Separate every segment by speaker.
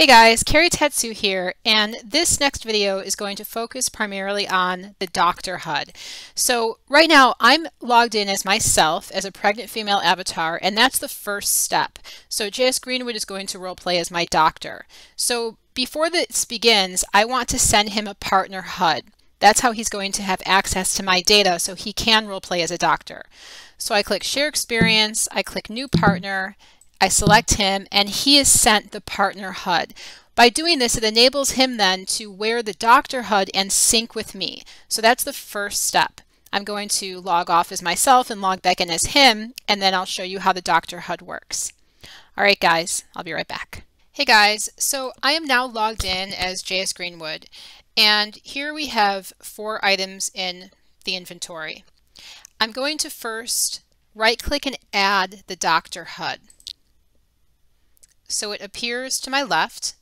Speaker 1: Hey guys, Carrie Tetsu here, and this next video is going to focus primarily on the doctor HUD. So right now I'm logged in as myself as a pregnant female avatar, and that's the first step. So JS Greenwood is going to roleplay as my doctor. So before this begins, I want to send him a partner HUD. That's how he's going to have access to my data so he can roleplay as a doctor. So I click Share Experience, I click New Partner, I select him and he is sent the partner HUD. By doing this, it enables him then to wear the doctor HUD and sync with me. So that's the first step. I'm going to log off as myself and log back in as him, and then I'll show you how the doctor HUD works. All right, guys, I'll be right back. Hey guys, so I am now logged in as JS Greenwood, and here we have four items in the inventory. I'm going to first right click and add the doctor HUD so it appears to my left.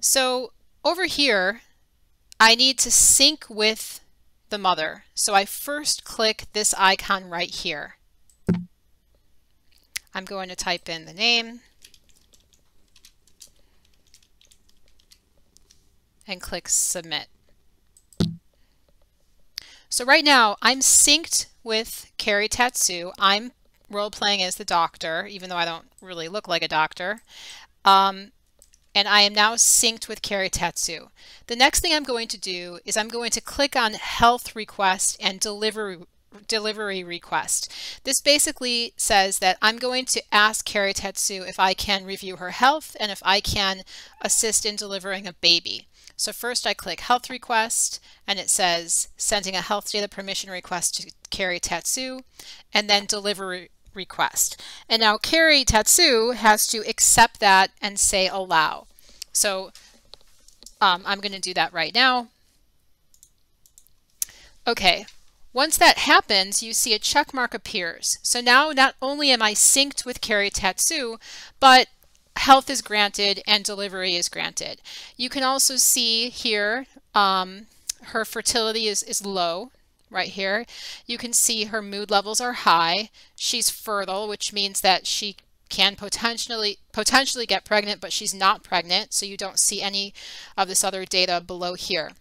Speaker 1: So over here, I need to sync with the mother. So I first click this icon right here. I'm going to type in the name and click submit. So right now I'm synced with Carrie Tatsu. I'm role playing as the doctor, even though I don't really look like a doctor. Um, and I am now synced with Carrie Tatsu. The next thing I'm going to do is I'm going to click on health request and delivery delivery request. This basically says that I'm going to ask Carrie Tetsu if I can review her health and if I can assist in delivering a baby. So first I click health request and it says sending a health data permission request to Carrie Tatsu and then delivery request. And now Carrie Tatsu has to accept that and say allow. So um, I'm going to do that right now. Okay, once that happens, you see a check mark appears. So now not only am I synced with Carrie Tatsu, but health is granted and delivery is granted. You can also see here um, her fertility is, is low, right here. You can see her mood levels are high. She's fertile, which means that she can potentially potentially get pregnant, but she's not pregnant, so you don't see any of this other data below here.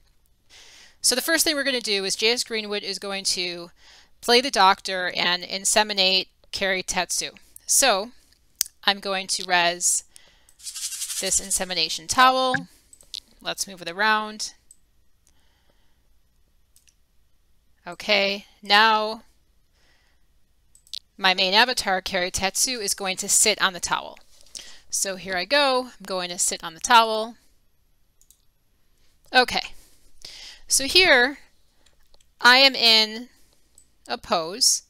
Speaker 1: So the first thing we're going to do is JS Greenwood is going to play the doctor and inseminate Carrie Tetsu. So I'm going to res this insemination towel. Let's move it around. Okay, now my main avatar, Carrie Tetsu, is going to sit on the towel. So here I go. I'm going to sit on the towel. Okay, so here I am in a pose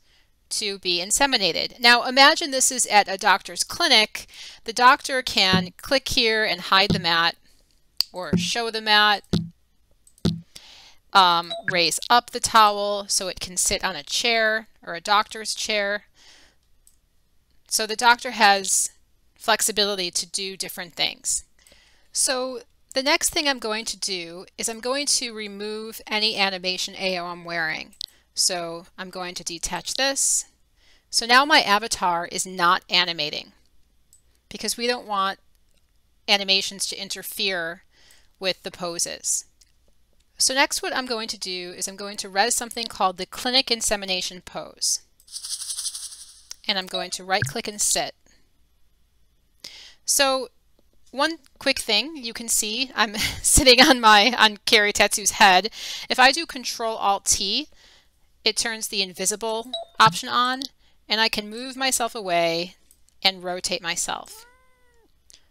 Speaker 1: to be inseminated. Now imagine this is at a doctor's clinic. The doctor can click here and hide the mat or show the mat um, raise up the towel so it can sit on a chair or a doctor's chair. So the doctor has flexibility to do different things. So the next thing I'm going to do is I'm going to remove any animation AO I'm wearing. So I'm going to detach this. So now my avatar is not animating because we don't want animations to interfere with the poses. So next what I'm going to do is I'm going to res something called the clinic insemination pose. And I'm going to right click and sit. So one quick thing you can see, I'm sitting on my on Carrie Tetsu's head. If I do Control Alt T, it turns the invisible option on and I can move myself away and rotate myself.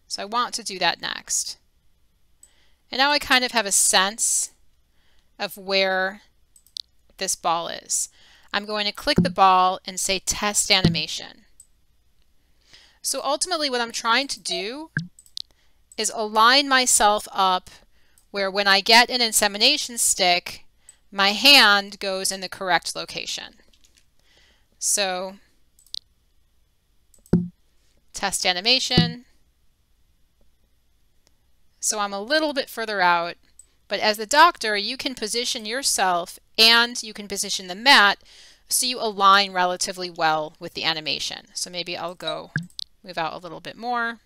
Speaker 1: So I want to do that next. And now I kind of have a sense of where this ball is. I'm going to click the ball and say test animation. So ultimately what I'm trying to do is align myself up where when I get an insemination stick, my hand goes in the correct location. So test animation. So I'm a little bit further out but as the doctor, you can position yourself and you can position the mat so you align relatively well with the animation. So maybe I'll go move out a little bit more.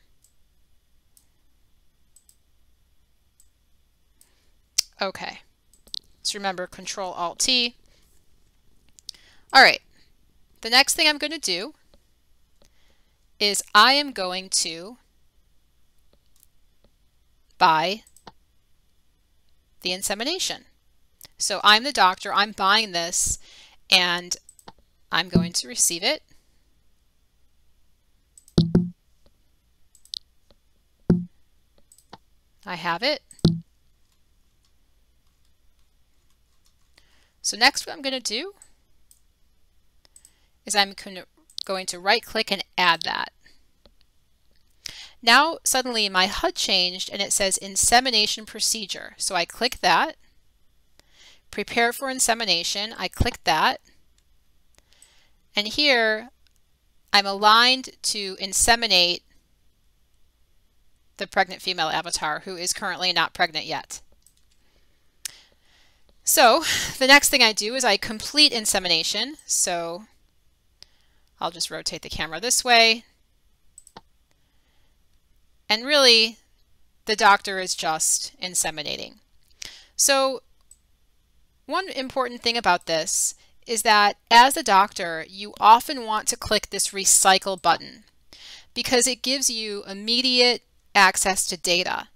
Speaker 1: Okay. Let's remember Control Alt T. All right. The next thing I'm going to do is I am going to buy the insemination. So I'm the doctor, I'm buying this, and I'm going to receive it. I have it. So next what I'm going to do is I'm going to right click and add that. Now suddenly my HUD changed and it says insemination procedure. So I click that, prepare for insemination, I click that, and here I'm aligned to inseminate the pregnant female avatar who is currently not pregnant yet. So the next thing I do is I complete insemination. So I'll just rotate the camera this way. And really, the doctor is just inseminating. So one important thing about this is that as a doctor, you often want to click this recycle button because it gives you immediate access to data.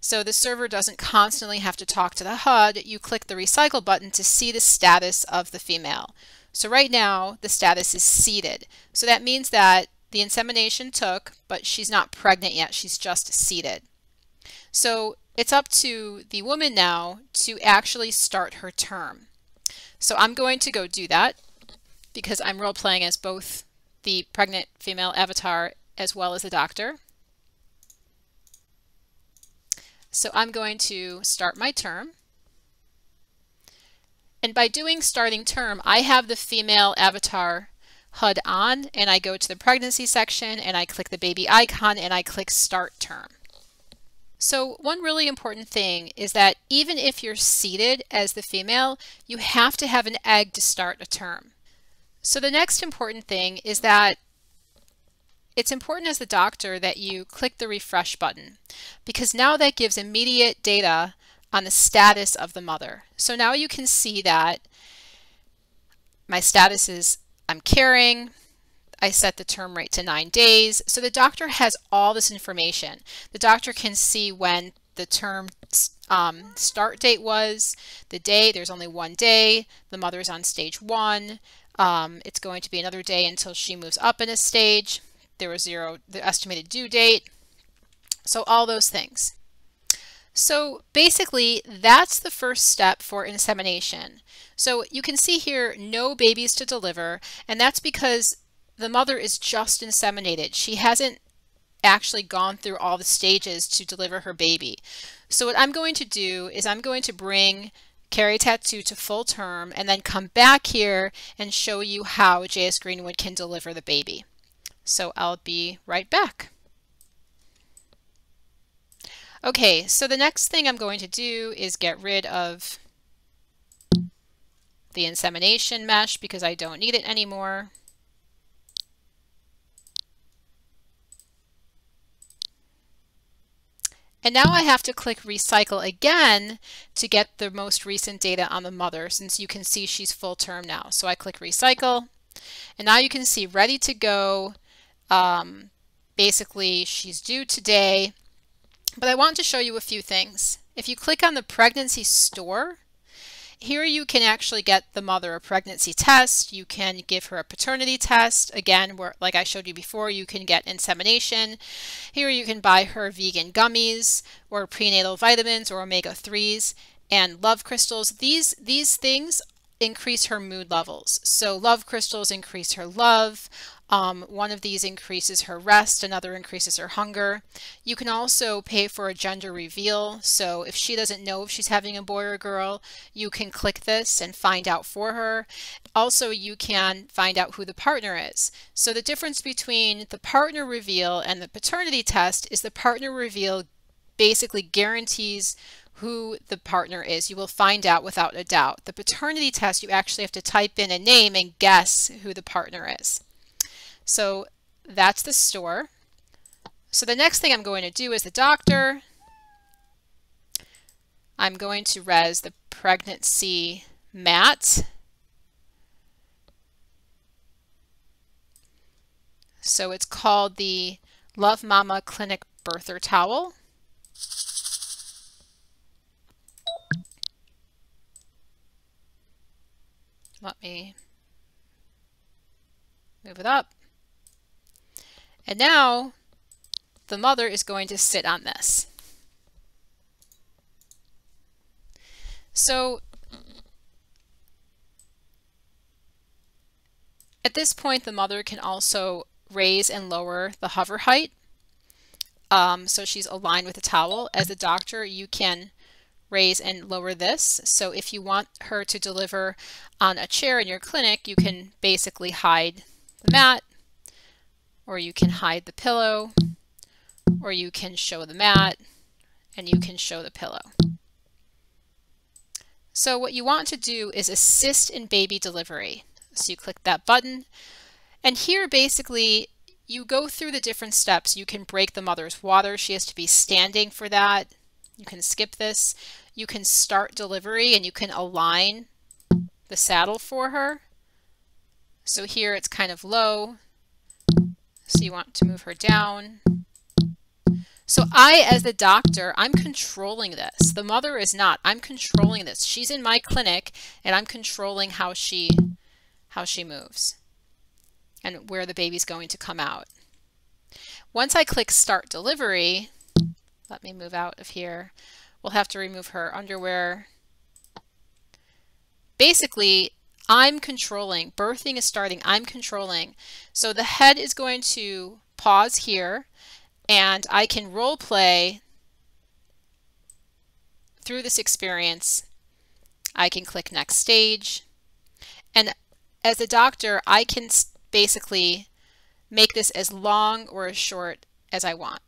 Speaker 1: So the server doesn't constantly have to talk to the HUD. You click the recycle button to see the status of the female. So right now the status is seeded. So that means that the insemination took, but she's not pregnant yet. She's just seeded. So it's up to the woman now to actually start her term. So I'm going to go do that because I'm role playing as both the pregnant female avatar as well as the doctor. So I'm going to start my term. And by doing starting term, I have the female avatar HUD on and I go to the pregnancy section and I click the baby icon and I click start term. So one really important thing is that even if you're seeded as the female, you have to have an egg to start a term. So the next important thing is that it's important as the doctor that you click the refresh button because now that gives immediate data on the status of the mother. So now you can see that my status is I'm carrying, I set the term rate to nine days. So the doctor has all this information. The doctor can see when the term um, start date was, the day, there's only one day, the mother's on stage one, um, it's going to be another day until she moves up in a stage there was zero, the estimated due date. So all those things. So basically, that's the first step for insemination. So you can see here, no babies to deliver, and that's because the mother is just inseminated. She hasn't actually gone through all the stages to deliver her baby. So what I'm going to do is I'm going to bring Carrie Tattoo to full term and then come back here and show you how JS Greenwood can deliver the baby. So I'll be right back. Okay, so the next thing I'm going to do is get rid of the insemination mesh because I don't need it anymore. And now I have to click recycle again to get the most recent data on the mother since you can see she's full term now. So I click recycle and now you can see ready to go um, basically, she's due today. But I want to show you a few things. If you click on the pregnancy store, here you can actually get the mother a pregnancy test. You can give her a paternity test. Again, where, like I showed you before, you can get insemination. Here you can buy her vegan gummies or prenatal vitamins or omega-3s and love crystals. These, these things increase her mood levels. So love crystals increase her love. Um, one of these increases her rest, another increases her hunger. You can also pay for a gender reveal. So if she doesn't know if she's having a boy or girl, you can click this and find out for her. Also, you can find out who the partner is. So the difference between the partner reveal and the paternity test is the partner reveal basically guarantees who the partner is. You will find out without a doubt. The paternity test, you actually have to type in a name and guess who the partner is. So that's the store. So the next thing I'm going to do is the doctor. I'm going to res the pregnancy mat. So it's called the LoveMomma Clinic Birther Towel. Let me move it up. And now the mother is going to sit on this. So at this point, the mother can also raise and lower the hover height. Um, so she's aligned with the towel. As a doctor, you can raise and lower this. So if you want her to deliver on a chair in your clinic, you can basically hide the mat, or you can hide the pillow, or you can show the mat, and you can show the pillow. So what you want to do is assist in baby delivery. So you click that button, and here basically you go through the different steps. You can break the mother's water. She has to be standing for that. You can skip this. You can start delivery and you can align the saddle for her. So here it's kind of low. So you want to move her down. So I, as the doctor, I'm controlling this. The mother is not. I'm controlling this. She's in my clinic and I'm controlling how she how she moves and where the baby's going to come out. Once I click start delivery, let me move out of here. We'll have to remove her underwear. Basically, I'm controlling. Birthing is starting. I'm controlling. So the head is going to pause here and I can role play through this experience. I can click next stage. And as a doctor, I can basically make this as long or as short as I want.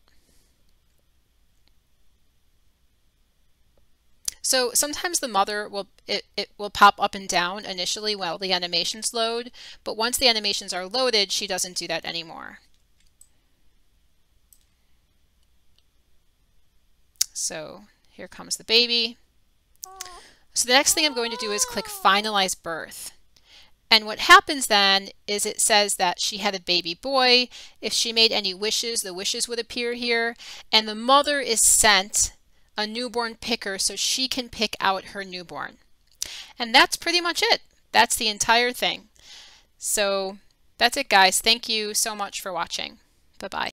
Speaker 1: So sometimes the mother will it, it will pop up and down initially while the animations load, but once the animations are loaded, she doesn't do that anymore. So here comes the baby. So the next thing I'm going to do is click finalize birth. And what happens then is it says that she had a baby boy. If she made any wishes, the wishes would appear here. And the mother is sent a newborn picker so she can pick out her newborn. And that's pretty much it. That's the entire thing. So that's it, guys. Thank you so much for watching. Bye-bye.